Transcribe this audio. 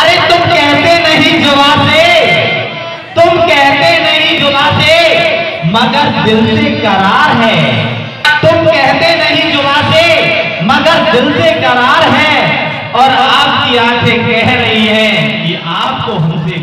अरे तुम कहते नहीं जुबा से तुम कहते नहीं जुबा से मगर दिल से करार है। तुम कहते नहीं जुबा से मगर दिल से करार है। और आपकी आँखें कह रही हैं कि आपको हमसे